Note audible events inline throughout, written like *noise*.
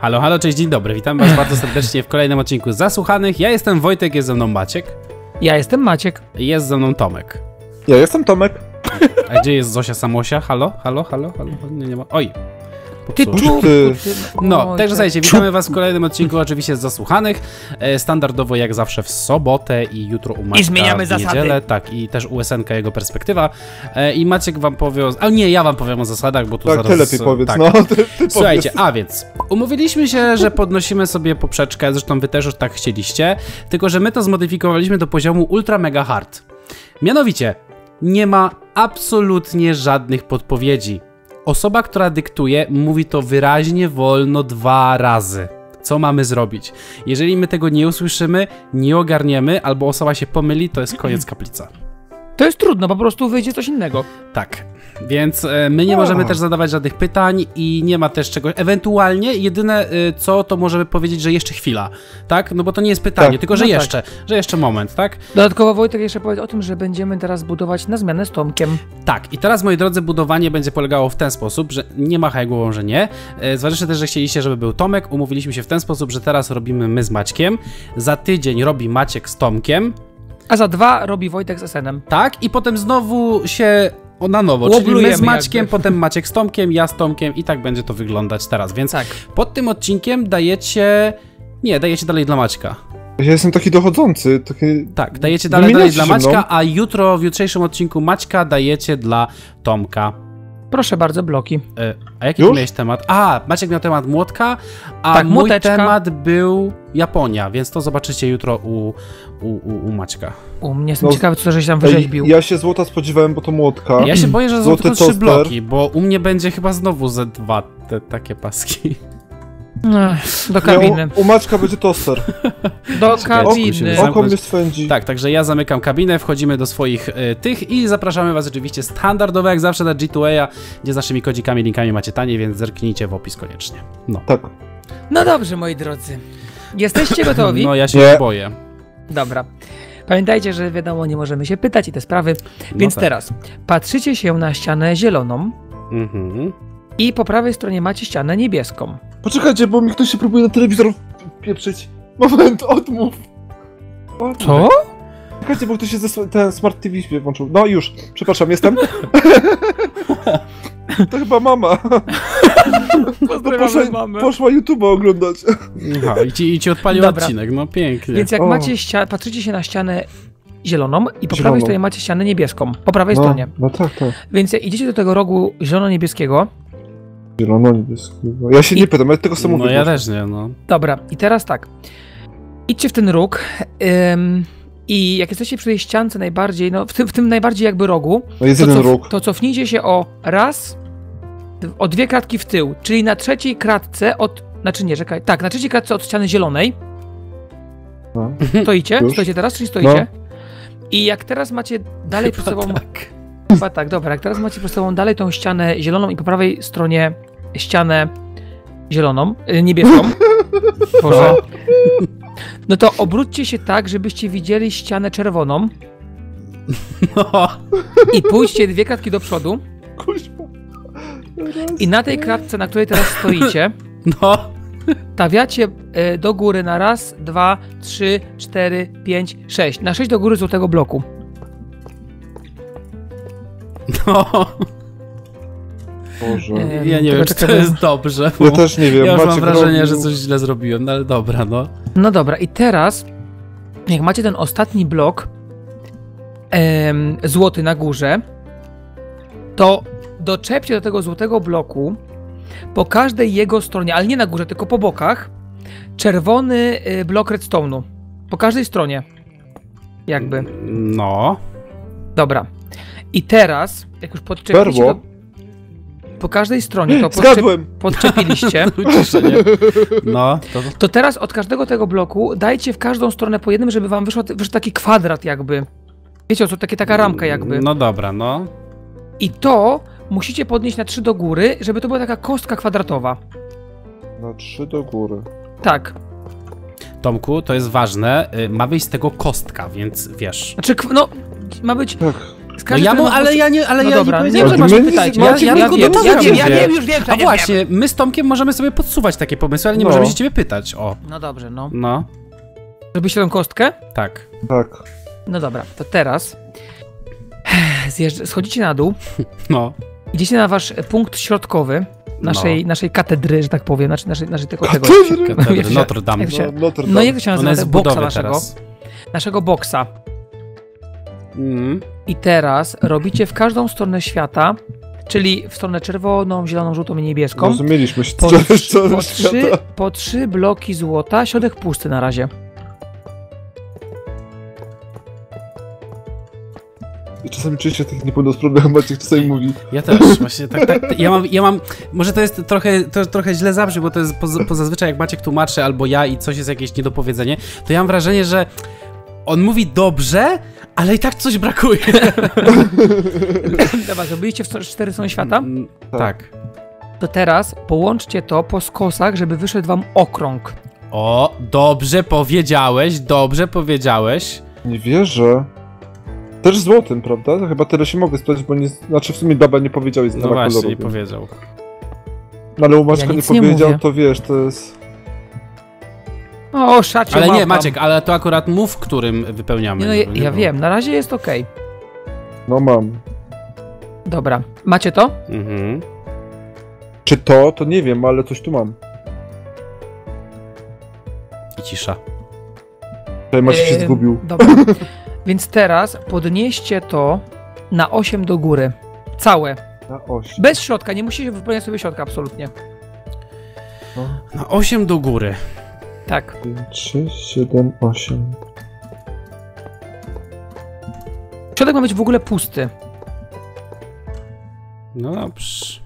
Halo, halo, cześć, dzień dobry. Witam was bardzo serdecznie w kolejnym odcinku Zasłuchanych. Ja jestem Wojtek, jest ze mną Maciek, Ja jestem Maciek. jest ze mną Tomek. Ja jestem Tomek. A gdzie jest Zosia Samosia? Halo, halo, halo, halo? Nie, nie ma. Oj. Ty tu, Ty. ty, No, także tak. słuchajcie, witamy was w kolejnym odcinku oczywiście z Zasłuchanych. E, Standardowo jak zawsze w sobotę i jutro u Maćka zmieniamy w zasady. niedzielę. Tak, i też u SNK jego perspektywa. E, I Maciek wam powie o... A nie, ja wam powiem o zasadach, bo tu Tak, zaraz... ty lepiej powiedz, tak. no. Ty, ty Słuchajcie, powiedz. a więc umówiliśmy się, że podnosimy sobie poprzeczkę, zresztą wy też już tak chcieliście, tylko że my to zmodyfikowaliśmy do poziomu ultra mega hard. Mianowicie, nie ma absolutnie żadnych podpowiedzi. Osoba, która dyktuje, mówi to wyraźnie wolno dwa razy. Co mamy zrobić? Jeżeli my tego nie usłyszymy, nie ogarniemy, albo osoba się pomyli, to jest koniec kaplica. To jest trudno, po prostu wyjdzie coś innego. Tak. Więc e, my nie możemy też zadawać żadnych pytań i nie ma też czegoś. Ewentualnie jedyne e, co, to możemy powiedzieć, że jeszcze chwila, tak? No bo to nie jest pytanie, Tak. tylko że No tak. jeszcze, że jeszcze moment, tak? Dodatkowo Wojtek jeszcze powiedział o tym, że będziemy teraz budować na zmianę z Tomkiem. Tak. I teraz, moi drodzy, budowanie będzie polegało w ten sposób, że nie machaj głową, że nie. E, Zważywszy też, że chcieliście, żeby był Tomek, umówiliśmy się w ten sposób, że teraz robimy my z Maćkiem, za tydzień robi Maciek z Tomkiem, A za dwa robi Wojtek z SN-em. tak? I potem znowu się o, na nowo, czyli my z Łoblujemy Maćkiem, jakby. potem Maciek z Tomkiem, ja z Tomkiem i tak będzie to wyglądać teraz, więc Tak. Pod tym odcinkiem dajecie. Nie, dajecie dalej dla Maćka. Ja jestem taki dochodzący, taki... Tak, dajecie dalej, dalej dla mną. Maćka, a jutro, w jutrzejszym odcinku Maćka dajecie dla Tomka. Proszę bardzo, bloki. E, a jaki Już? miałeś temat? A, Maciek miał temat młotka, a Tak, mój młoteczka. temat był Japonia, więc to zobaczycie jutro u, u, u, u Maćka. U mnie jestem No, ciekawy, co żeś tam wyrzeźbił. ja się złota spodziewałem, bo to młotka. Ja się boję, że Złoty tylko trzy bloki, bo u mnie będzie chyba znowu ze dwa te takie paski. Ech, do Nie, kabiny. u, u Maćka będzie toster. Do kabiny. Oko zamknąć. mnie swędzi. Tak, także ja zamykam kabinę, wchodzimy do swoich y, tych i zapraszamy was oczywiście standardowo jak zawsze na G2A, gdzie z naszymi kodzikami, linkami macie taniej, więc zerknijcie w opis koniecznie. No. Tak. No dobrze, moi drodzy. Jesteście gotowi? *laughs* No ja się Nie. boję. Dobra. Pamiętajcie, że wiadomo, nie możemy się pytać i te sprawy. Więc tak. teraz patrzycie się na ścianę zieloną Mhm. i po prawej stronie macie ścianę niebieską. Poczekajcie, bo mi ktoś się próbuje na telewizor pieprzyć. Moment, odmów. O, Co? Czekajcie, bo ktoś się ze ten Smart TV włączył. No już, przepraszam, jestem. to chyba mama. Bo poszła, poszła YouTube'a oglądać. Aha, i ci, i ci odpalił Dobra. odcinek, no pięknie. Więc jak O. macie ścia- patrzycie się na ścianę zieloną i po Zieloną. prawej stronie macie ścianę niebieską. Po prawej No, stronie. no tak, tak. Więc idziecie do tego rogu zielono-niebieskiego, Zielono niebieskiego. Ja się I- nie pytam, ja tylko samo No mówię. ja też nie, no. dobra, i teraz tak. Idźcie w ten róg ym, i jak jesteście przy tej ściance najbardziej, no w tym, w tym najbardziej jakby rogu, No jest to, jeden cof- róg. to cofnijcie się o raz, o dwie kratki w tył, czyli na trzeciej kratce od, znaczy nie, czekaj, tak, na trzeciej kratce od ściany zielonej No. stoicie, Już? stoicie teraz, czyli stoicie. I jak teraz macie dalej przed sobą, tak. chyba tak, dobra, jak teraz macie przed sobą dalej tą ścianę zieloną i po prawej stronie ścianę zieloną, y, niebieską, *laughs* Boże, no to obróćcie się tak, żebyście widzieli ścianę czerwoną No. i pójdźcie dwie kratki do przodu i na tej kratce, na której teraz stoicie, No. stawiacie e, do góry na raz, dwa, trzy, cztery, pięć, sześć. Na sześć do góry złotego bloku. No. Boże. E, Ja nie tylko wiem, czy to jest dobrze. Bo Ja też nie wiem. ja już mam Maciek wrażenie, robił- że coś źle zrobiłem, no ale dobra, no. No dobra, i teraz, jak macie ten ostatni blok em, złoty na górze, to doczepcie do tego złotego bloku po każdej jego stronie, ale nie na górze, tylko po bokach, czerwony y, blok redstone'u. Po każdej stronie. Jakby. No. Dobra. I teraz, jak już podczepicie Perło? do, po każdej stronie to podczep, podczepiliście, *laughs* Uciszenie. No, to, to teraz od każdego tego bloku dajcie w każdą stronę po jednym, żeby wam wyszło, wyszedł taki kwadrat jakby. Wiecie o co, takie, taka ramka jakby. No dobra, no. I to musicie podnieść na trzy do góry, żeby to była taka kostka kwadratowa. Na trzy do góry. Tak. Tomku, to jest ważne, y, ma wyjść z tego kostka, więc wiesz. Znaczy, no, ma być Tak. No ja mu, ale ja nie, ale No ja dobra, nie nie, powiedziałem, że nie, masz my. Maciek, Ja, ja, ja to wiem, ja wiem, już wiem, A nie właśnie, my z Tomkiem możemy sobie podsuwać takie pomysły, ale nie No. możemy się ciebie pytać. O. No dobrze, no. no, Zrobiliście tą kostkę? tak. Tak. No dobra, to teraz zjeżdż... schodzicie na dół, *laughs* No, idziecie na wasz punkt środkowy naszej, No. naszej katedry, że tak powiem, znaczy naszej, naszej tego, tego Katedry? *laughs* jak katedry Notre Dame. jak się- No, Notre no Dame. jak to się nazywa, tego boksa naszego, teraz. naszego boksa. Mm. I teraz robicie w każdą stronę świata, czyli w stronę czerwoną, zieloną, żółtą i niebieską, Rozumieliśmy się. po, Co trz- co po, trzy, po trzy bloki złota, środek pusty na razie. I Czasami czuję się tak niepełnosprawny, jak Maciek czasami mówi. Ja też, właśnie tak, tak, ja mam, ja mam, może to jest trochę, to trochę źle zabrzmi, bo to jest poz, po zazwyczaj jak Maciek tłumaczy, albo ja i coś jest jakieś niedopowiedzenie, to ja mam wrażenie, że on mówi dobrze, ale i tak coś brakuje. *laughs* Dobra, zrobiliście w sto- cztery świata? Mm, tak. To teraz połączcie to po skosach, żeby wyszedł wam okrąg. O, dobrze powiedziałeś, dobrze powiedziałeś. Nie wierzę. Też złotym, prawda? To Chyba tyle się mogę sprawdzić, bo nie... Znaczy w sumie baba nie powiedział, jest No dwa właśnie, koloru. nie powiedział. No ale u Maćka Ja nie powiedział, mówię. to wiesz, to jest... O, szacie Ale nie. Maciek, ale to akurat mów, którym wypełniamy. Nie, no, ja, wiem, na razie jest okej. No mam. Dobra, macie to? Mhm. Czy to, to nie wiem, ale coś tu mam. I cisza. Tutaj Maciek się zgubił. Dobra. *laughs* Więc teraz podnieście to na 8 do góry. Całe. Na oś. Bez środka, nie musicie wypełniać sobie środka absolutnie. No. Na 8 do góry. Tak. 3, 7, 8. Środek ma być w ogóle pusty. No dobrze.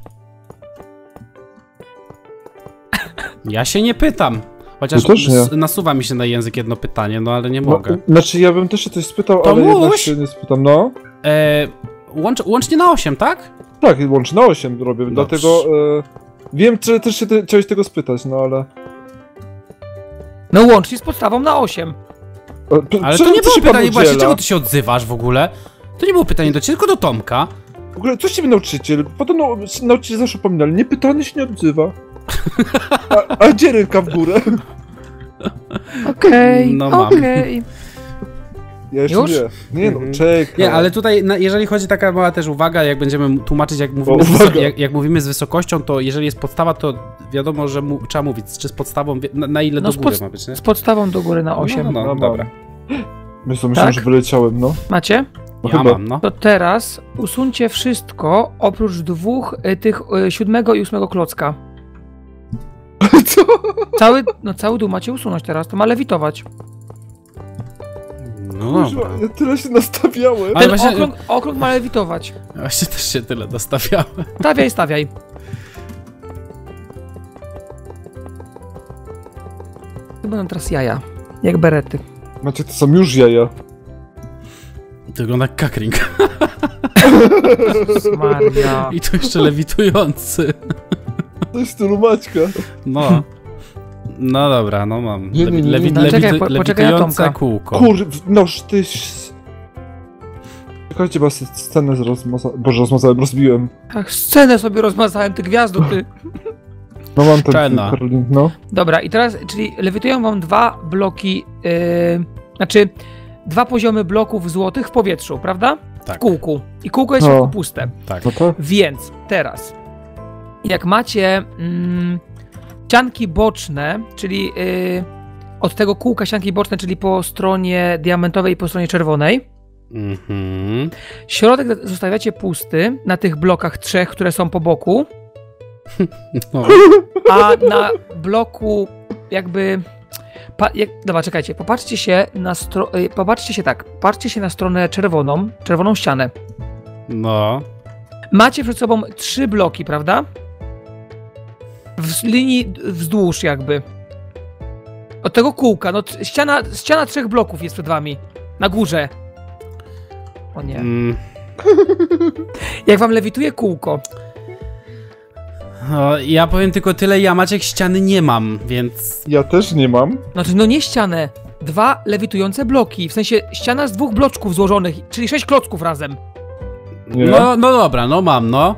Ja się nie pytam. Chociaż No nie. nasuwa mi się na język jedno pytanie, no ale nie No, mogę. znaczy ja bym też się coś spytał, To ale jednak muś. się nie spytam. No. E, łącz, łącznie na 8, tak? Tak, łącznie na 8 robię, Dobrze. dlatego... E, wiem, czy też się ty, chciałeś tego spytać, no ale... No łącznie z podstawą na 8. E, p- Ale to nie było pytanie właśnie, czego ty się odzywasz w ogóle? To nie było pytanie do ciebie, tylko do Tomka. W ogóle, coś ciebie nauczyciel? Potem no, nauczyciel zawsze pominali, niepytany się nie odzywa. *laughs* A, a gdzie ręka w górę? Okej, No mam. okej. Ja jeszcze Już? nie. Nie no, Mhm. czekaj. Nie, ale tutaj, na, jeżeli chodzi taka mała też uwaga, jak będziemy tłumaczyć, jak mówimy, O, z, jak, jak mówimy z wysokością, to jeżeli jest podstawa, to wiadomo, że mu, trzeba mówić, czy z podstawą, na, na ile No, do góry ma być, nie? Z podstawą do góry na 8. No, no, No, no, dobra. Myślę, myślałem, Tak? że wyleciałem, no. Macie? No Ja chyba. mam, no. To teraz usuńcie wszystko oprócz dwóch y, tych y, siódmego i ósmego klocka. *laughs* Co? Cały, no cały dół macie usunąć teraz, to ma lewitować. No Kurwa, dobra. ja tyle się nastawiałem. Ale Ten właśnie- okrąg, okrąg ma lewitować. Właśnie też się tyle dostawiałem. Stawiaj, stawiaj. To będą teraz jaja. Jak berety. Macie, to są już jaja. To wygląda jak kakring. Maria. I to jeszcze lewitujący. Coś w stylu Maćka. No. No dobra, no mam. Nie, nie, nie, Lewi, nie. lewi, No, czekaj, po- poczekaj na Tomka. kółko. Kur... no ty... Czekajcie, bo scenę rozmazałem. Boże, rozmazałem, rozbiłem. Ach, scenę sobie rozmazałem, ty gwiazdo, ty. No mam ten. Karolin, no. Dobra, i teraz, czyli lewitują wam dwa bloki, yy, znaczy dwa poziomy bloków złotych w powietrzu, prawda? W Tak, kółku. I kółko jest w No. puste. tak. No to... Więc teraz, jak macie mm, ścianki boczne, czyli yy, od tego kółka ścianki boczne, czyli po stronie diamentowej i po stronie czerwonej, Mhm. środek zostawiacie pusty na tych blokach trzech, które są po boku, No. a na bloku jakby... Pa, jak, dobra, czekajcie, popatrzcie się na stro, y, popatrzcie się tak, patrzcie się na stronę czerwoną, czerwoną ścianę. no. Macie przed sobą trzy bloki, prawda? W linii wzdłuż jakby. Od tego kółka, no ściana, ściana trzech bloków jest przed wami. Na górze. O nie. Mm. *laughs* Jak wam lewituje kółko, No, ja powiem tylko tyle, ja Maciek ściany nie mam, więc... Ja też nie mam. znaczy no nie ścianę, dwa lewitujące bloki, w sensie ściana z dwóch bloczków złożonych, czyli sześć klocków razem. Nie? No, no dobra, no mam, no.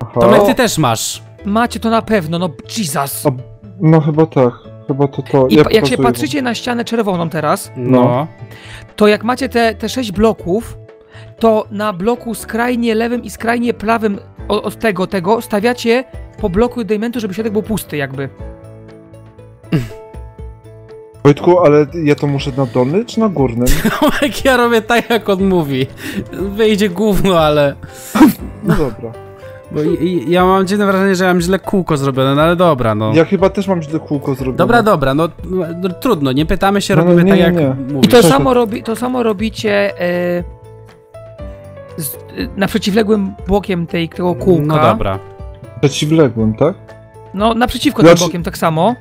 Aha. Tomek, ty też masz. Macie to na pewno, no Jesus. A, no chyba tak. Chyba to to. I Ja jak się patrzycie na ścianę czerwoną teraz, No. to jak macie te, te sześć bloków, to na bloku skrajnie lewym i skrajnie prawym od, od tego, tego stawiacie po bloku diamentu, żeby środek był pusty jakby. *laughs* Wojtku, ale ja to muszę na dolny czy na górnym? Tomek, *laughs* ja robię tak, jak on mówi. Wyjdzie gówno, ale... No dobra. Bo i- i- ja mam dziwne wrażenie, że ja mam źle kółko zrobione, no ale dobra, no. Ja chyba też mam źle kółko zrobione. Dobra, dobra, no, no trudno, nie pytamy się, No, no, robimy nie, tak nie, jak nie. mówisz. I to samo, robi, to samo robicie z, e, na przeciwległym bokiem tej, tego kółka. No dobra. Przeciwległym, tak? No, naprzeciwko Znaczy- tym bokiem tak samo.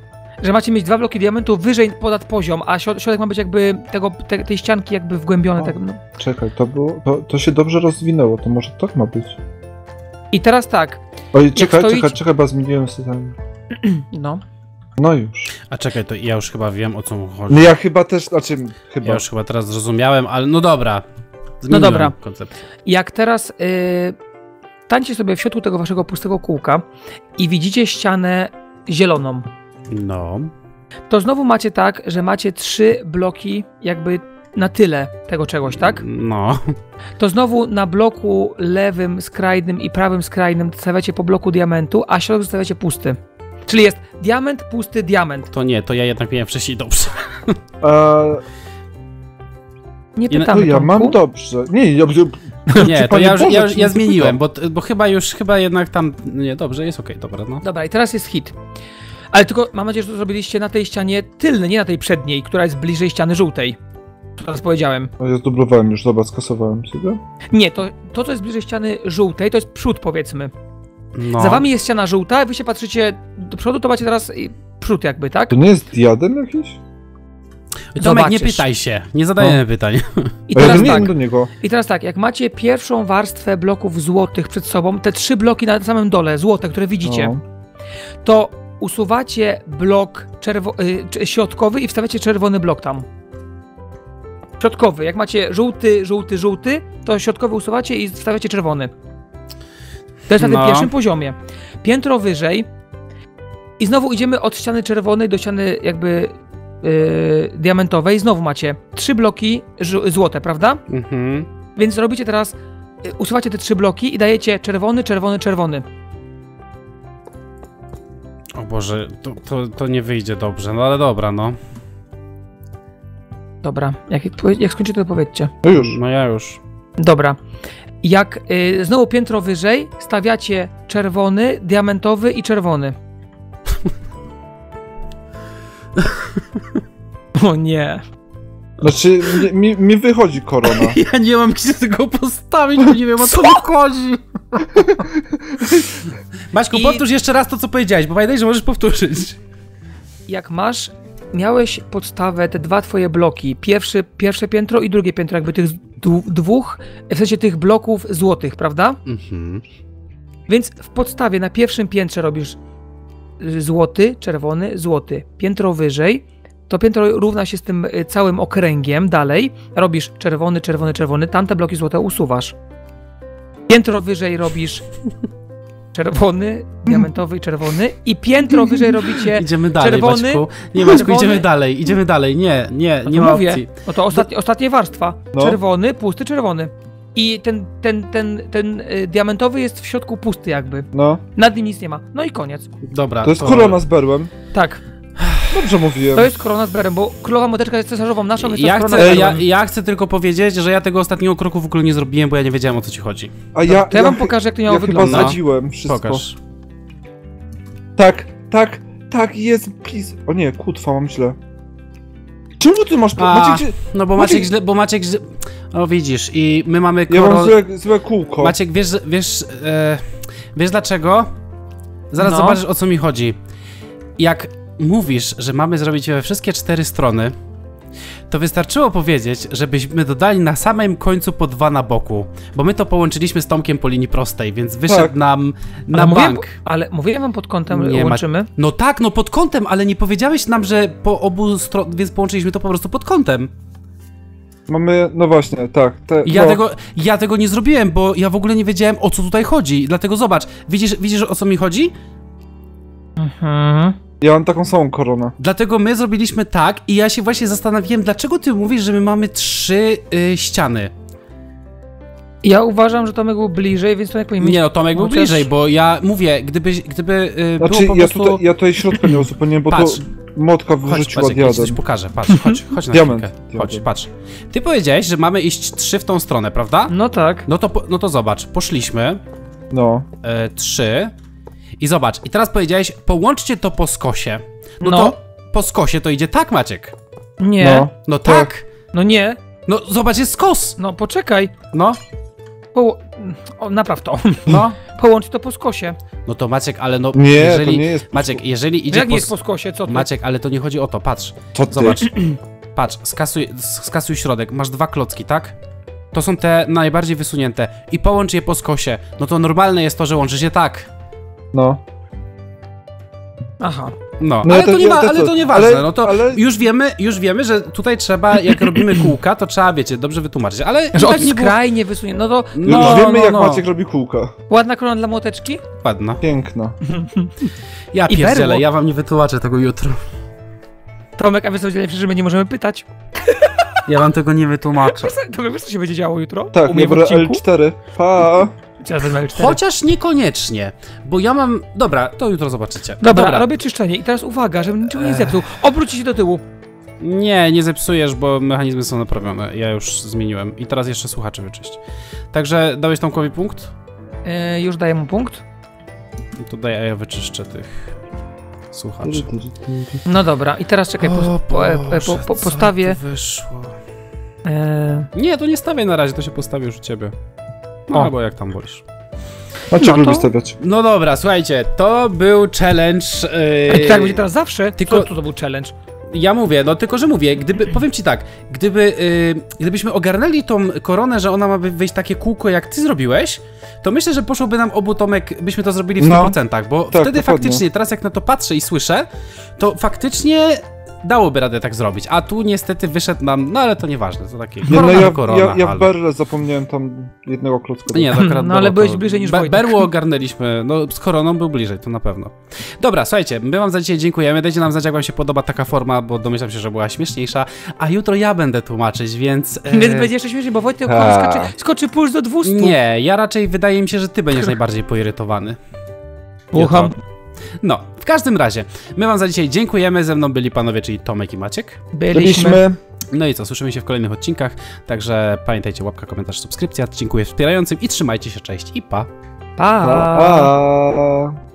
Że macie mieć dwa bloki diamentu wyżej ponad poziom, a środ- środek ma być jakby tego, te, tej ścianki jakby wgłębione. O. Tak, no. Czekaj, to było. To, to się dobrze rozwinęło, to może tak ma być. I teraz tak, Oj, czekaj, stoicie- czekaj, czekaj, bo zmieniłem system. *clears throat* no. No już. A czekaj, to ja już chyba wiem, o co mu chodzi. No ja chyba też, znaczy, chyba. Ja już chyba teraz zrozumiałem, ale no dobra. Zmieniłem dobra. koncepcję. Jak teraz y, tańcie sobie w środku tego waszego pustego kółka i widzicie ścianę zieloną, No. to znowu macie tak, że macie trzy bloki jakby na tyle tego czegoś, tak? No. To znowu na bloku lewym skrajnym i prawym skrajnym stawiacie po bloku diamentu, a środek zostawiacie pusty. Czyli jest diament, pusty, diament. To nie, to ja jednak miałem wcześniej dobrze. A, Nie I na- no pytamy, ja mam dobrze. Nie, ja, *laughs* Nie, to ja, już, Boże, ja, już, ja zmieniłem, bo, bo chyba już, chyba jednak tam, nie, dobrze, jest okej, dobra, no. Dobra, i teraz jest hit. Ale tylko mam nadzieję, że to zrobiliście na tej ścianie tylnej, nie na tej przedniej, która jest bliżej ściany żółtej. Teraz powiedziałem. O, ja zdublowałem już, dobra, skasowałem sobie. Nie, to, to co jest bliżej ściany żółtej, to jest przód powiedzmy. no. Za wami jest ściana żółta, wy się patrzycie do przodu, to macie teraz y, przód jakby, tak? To nie jest diadem jakiś? Tomek, nie zobaczysz. pytaj się, nie zadajemy pytań. I ja teraz nie tak, wiem do niego. i teraz tak, jak macie pierwszą warstwę bloków złotych przed sobą, te trzy bloki na samym dole, złote, które widzicie, No. to usuwacie blok czerwo- y, środkowy i wstawiacie czerwony blok tam. Środkowy. Jak macie żółty, żółty, żółty, to środkowy usuwacie i wstawiacie czerwony. To jest na tym No. pierwszym poziomie. Piętro wyżej i znowu idziemy od ściany czerwonej do ściany jakby yy, diamentowej. Znowu macie trzy bloki złote, prawda? Mhm. Więc robicie teraz, y, usuwacie te trzy bloki i dajecie czerwony, czerwony, czerwony. O Boże, to, to, to nie wyjdzie dobrze, no ale dobra, no. Dobra, jak, jak skończycie to powiedzcie. No już. No ja już. Dobra. Jak y, znowu piętro wyżej, stawiacie czerwony, diamentowy i czerwony. *laughs* o nie. Znaczy, mi, mi, mi wychodzi korona. *laughs* Ja nie mam gdzie tego postawić, bo nie wiem o co mi chodzi. *laughs* Maćku, I- powtórz jeszcze raz to, co powiedziałeś, bo pamiętaj, że możesz powtórzyć. Jak masz, miałeś podstawę, te dwa twoje bloki, pierwszy, pierwsze piętro i drugie piętro, jakby tych dwóch, w sensie tych bloków złotych, prawda? Mhm. Więc w podstawie na pierwszym piętrze robisz y, złoty, czerwony, złoty. Piętro wyżej, to piętro równa się z tym y, całym okręgiem dalej. Robisz czerwony, czerwony, czerwony, tamte bloki złote usuwasz. Piętro wyżej robisz czerwony, *laughs* diamentowy i czerwony i piętro wyżej robicie... Idziemy dalej, Czerwony, Maćku. Nie, Maćku, czerwony. idziemy dalej, idziemy dalej. Nie, nie, nie to ma mówię, opcji. no to ostatni, ostatnia warstwa. No. Czerwony, pusty, czerwony. I ten, ten, ten, ten y, diamentowy jest w środku pusty jakby. No. Nad nim nic nie ma. No i koniec. Dobra. To jest korona z berłem. Tak. Dobrze mówiłem. To jest korona z berem, bo królowa moteczka jest cesarzową naszą, więc Ja to jest korona chcę, z ja, ja chcę tylko powiedzieć, że ja tego ostatniego kroku w ogóle nie zrobiłem, bo ja nie wiedziałem o co ci chodzi. A ja, To ja wam pokażę, jak to miało ja chyba wyglądać. zdradziłem wszystko. Pokaż. Tak, tak, tak, jest, please. O nie, kutwa, mam źle. Czemu ty masz... Po... A, Macie, gdzie- No bo Maciek- Maciek źle, bo Maciek źle... O widzisz, i my mamy ja mam złe, złe kółko. Maciek, wiesz, wiesz, e, wiesz dlaczego? Zaraz No. zobaczysz o co mi chodzi. Jak mówisz, że mamy zrobić we wszystkie cztery strony, to wystarczyło powiedzieć, żebyśmy dodali na samym końcu po dwa na boku, bo my to połączyliśmy z Tomkiem po linii prostej, więc wyszedł Tak. nam na Ale mówiłem, bank. ale mówiłem wam pod kątem Nie ma- łączymy. No tak, no pod kątem, ale nie powiedziałeś nam, że po obu stronach, więc połączyliśmy to po prostu pod kątem. Mamy, no właśnie, tak. Te, Ja, no, tego, ja tego nie zrobiłem, bo ja w ogóle nie wiedziałem o co tutaj chodzi. Dlatego zobacz, widzisz, widzisz o co mi chodzi? Mhm. Ja mam taką samą koronę. Dlatego my zrobiliśmy tak i ja się właśnie zastanawiałem, dlaczego ty mówisz, że my mamy trzy y, ściany. Ja uważam, że Tomek był bliżej, więc Tomek powinien. Nie no, Tomek był Chociaż- bliżej, bo ja mówię, gdyby, gdyby y, Znaczy, było po ja, prostu... tutaj, ja tutaj środka nie uzupełniłem, bo Patrz. to motka Chodź, wyrzuciła coś diadem. pokażę, patrz, chodź, chodź na *laughs* Diament. chwilkę. Chodź, Diament. patrz. Ty powiedziałeś, że mamy iść trzy w tą stronę, prawda? No tak. No to, no to zobacz, poszliśmy, No. e, trzy i zobacz, i teraz powiedziałeś, połączcie to po skosie. No, No. to po skosie to idzie tak, Maciek. Nie. No. No, No tak. nie. No zobacz, jest skos. No poczekaj. No, Po... O, napraw to. no. *laughs* Połącz to po skosie. No to Maciek, ale no, Nie, jeżeli... to nie jest... Maciek, jeżeli No idzie jak po... nie jest po skosie, co ty? Maciek, ale to nie chodzi o to, patrz. Co ty? Zobacz, *clears throat* patrz, skasuj, skasuj środek, masz dwa klocki, tak? To są te najbardziej wysunięte i połącz je po skosie. No to normalne jest to, że łączysz je tak. No. Aha. No, No ale, to to nie ma, to ale to nieważne, Ale- no to ale- już wiemy, już wiemy, że tutaj trzeba, jak robimy kółka, to trzeba, wiecie, dobrze wytłumaczyć, ale Że od tak nie było... skrajnie wysunie. No to Już No, wiemy, no, jak no. Maciek robi kółka. ładna korona dla młoteczki? Ładno. Piękna. *laughs* Ja pierdzielę, ja wam nie wytłumaczę tego jutro. Tomek, a wy sobie że my nie możemy pytać. Ja wam tego nie wytłumaczę. *laughs* Tomek, wiesz co się będzie działo jutro? Tak, odcinku? L4. Pa! Teraz wezmę L4. Chociaż niekoniecznie, bo ja mam... Dobra, to jutro zobaczycie. Dobra, robię czyszczenie i teraz uwaga, żebym niczego nie zepsuł. Obróćcie się do tyłu. Nie, nie zepsujesz, bo mechanizmy są naprawione. Ja już zmieniłem. I teraz jeszcze słuchacze wyczyść. Także dałeś Tomkowi punkt? E, już daję mu punkt. No To daj, a ja wyczyszczę tych słuchaczy. No dobra, i teraz czekaj, po, po, e, e, po, po, postawię. wyszło? Nie, to nie stawiaj na razie, to się postawi już u ciebie. No, O. albo jak tam wolisz. Maciek No to- lubi stawiać. No dobra, słuchajcie, to był challenge. Yy... I tak będzie teraz zawsze? tylko-. Co to był challenge? Ja mówię, no tylko, że mówię, gdyby, powiem ci tak, gdyby, yy, gdybyśmy ogarnęli tą koronę, że ona ma wyjść takie kółko, jak ty zrobiłeś, to myślę, że poszłoby nam obu, Tomek, byśmy to zrobili w No. 100%, bo Tak, wtedy dokładnie. faktycznie, teraz jak na to patrzę i słyszę, to faktycznie dałoby radę tak zrobić, a tu niestety wyszedł nam, no ale to nieważne, to takie Nie, no korona ja, to korona, ja, ja ale... w berle zapomniałem tam jednego klocka. Nie, to akurat *laughs* No, ale byłeś to... bliżej niż Be- Wojtek. Berło ogarnęliśmy, no z koroną był bliżej, to na pewno. Dobra, słuchajcie, my wam za dzisiaj dziękujemy, dajcie nam znać, jak wam się podoba taka forma, bo domyślam się, że była śmieszniejsza, a jutro ja będę tłumaczyć, więc... *laughs* e, Więc będzie jeszcze śmieszniej, bo Wojtek Tak. skoczy, skoczy puls do 200. Nie, ja raczej wydaje mi się, że ty będziesz *laughs* najbardziej poirytowany. Jutro. No, każdym razie, my wam za dzisiaj dziękujemy, ze mną byli panowie, czyli Tomek i Maciek. Byliśmy. Byliśmy. No i co, słyszymy się w kolejnych odcinkach, także pamiętajcie, łapka, komentarz, subskrypcja, dziękuję wspierającym i trzymajcie się, cześć i pa! Pa. Pa.